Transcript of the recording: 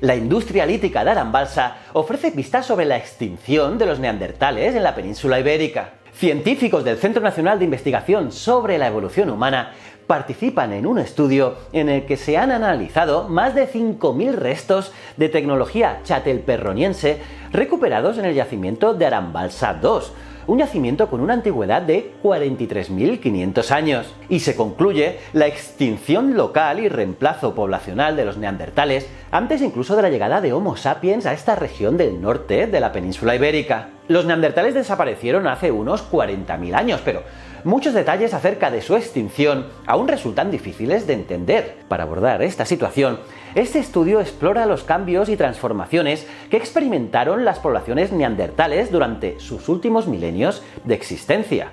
La industria lítica de Arambalsa ofrece pistas sobre la extinción de los neandertales en la península ibérica. Científicos del Centro Nacional de Investigación sobre la Evolución Humana participan en un estudio en el que se han analizado más de 5.000 restos de tecnología chatelperroniense recuperados en el yacimiento de Arambalsa 2, un yacimiento con una antigüedad de 43.500 años. Y se concluye la extinción local y reemplazo poblacional de los neandertales antes incluso de la llegada de Homo sapiens a esta región del norte de la península ibérica. Los neandertales desaparecieron hace unos 40.000 años, pero muchos detalles acerca de su extinción aún resultan difíciles de entender. Para abordar esta situación, este estudio explora los cambios y transformaciones que experimentaron las poblaciones neandertales durante sus últimos milenios de existencia.